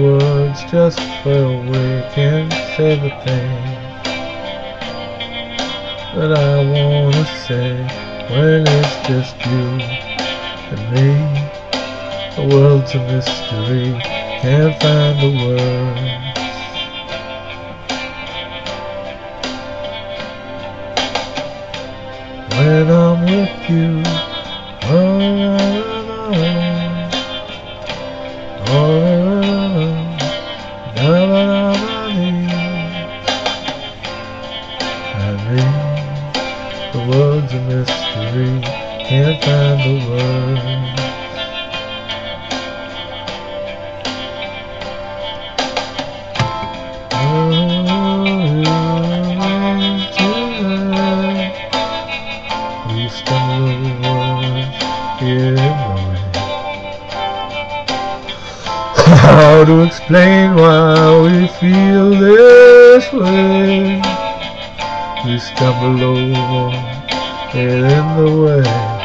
words just for we can't say the thing that I wanna say when it's just you and me. The world's a mystery, can't find the words. When I'm with you, Mean, the world's a mystery, can't find the words. How to explain why we feel this way? We stumble over it in the way.